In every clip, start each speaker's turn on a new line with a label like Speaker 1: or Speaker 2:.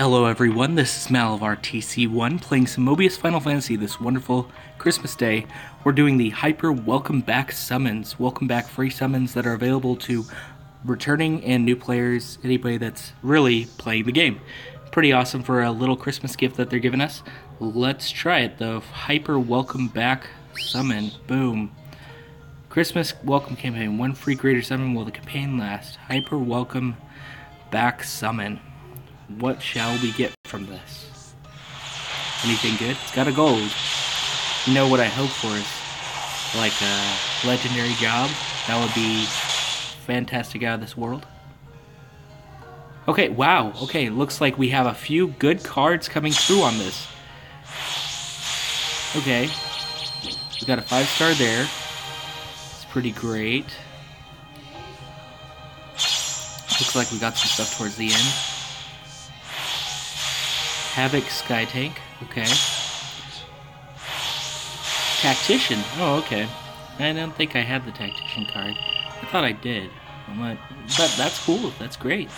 Speaker 1: Hello everyone, this is MalavarTC1 playing some Mobius Final Fantasy this wonderful Christmas day. We're doing the Hyper Welcome Back summons, welcome back free summons that are available to returning and new players, anybody that's really playing the game. Pretty awesome for a little Christmas gift that they're giving us. Let's try it, the Hyper Welcome Back summon. Boom. Christmas welcome campaign, one free greater summon while the campaign lasts. Hyper Welcome Back summon. What shall we get from this? Anything good? It's got a gold. You know what I hope for is like a legendary job. That would be fantastic out of this world. Okay, wow. Okay, looks like we have a few good cards coming through on this. Okay. We got a five star there. It's pretty great. Looks like we got some stuff towards the end. Havoc Sky Tank. Okay. Tactician. Oh, okay. I don't think I had the Tactician card. I thought I did. But, but that's cool. That's great.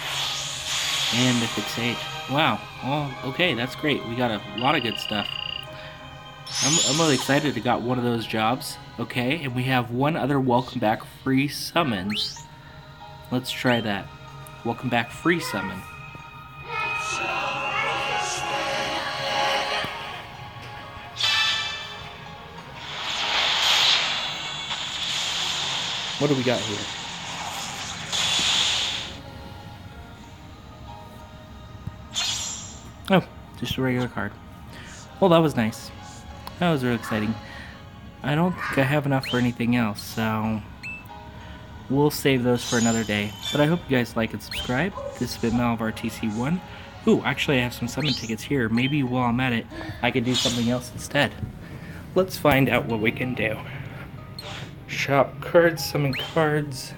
Speaker 1: And Mythic Sage. Wow. Oh, okay. That's great. We got a lot of good stuff. I'm, I'm really excited to got one of those jobs. Okay, and we have one other welcome back free summons. Let's try that. Welcome back free summon. What do we got here? Oh, just a regular card. Well, that was nice. That was really exciting. I don't think I have enough for anything else, so we'll save those for another day. But I hope you guys like and subscribe. This has been MalavarTC1. Ooh, actually I have some summon tickets here. Maybe while I'm at it, I could do something else instead. Let's find out what we can do. Shop cards, summon cards.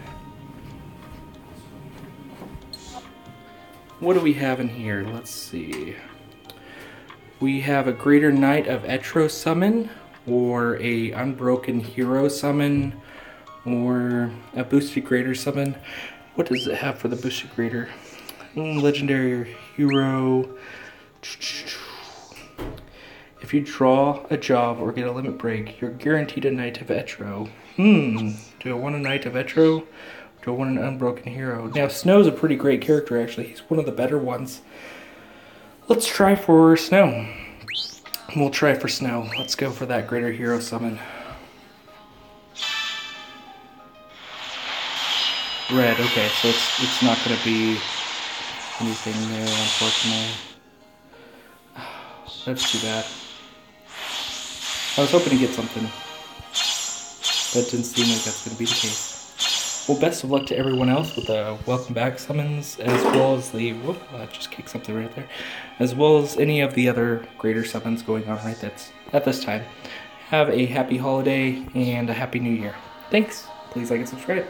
Speaker 1: What do we have in here? Let's see. We have a Greater Knight of Etro summon, or a Unbroken Hero summon, or a Boosted Greater summon. What does it have for the Boosted Greater? Mm, Legendary Hero. If you draw a job or get a limit break, you're guaranteed a Knight of Etro. Hmm, do I want a Knight of Etro? Do I want an Unbroken Hero? Now, Snow's a pretty great character, actually. He's one of the better ones. Let's try for Snow. We'll try for Snow. Let's go for that Greater Hero summon. Red, okay, so it's, it's not going to be anything new, unfortunately. That's too bad. I was hoping to get something. That didn't seem like that's going to be the case. Well, best of luck to everyone else with the welcome back summons, as well as the, whoop, I just kicked something right there, as well as any of the other greater summons going on right that's at this time. Have a happy holiday and a happy new year. Thanks. Please like and subscribe.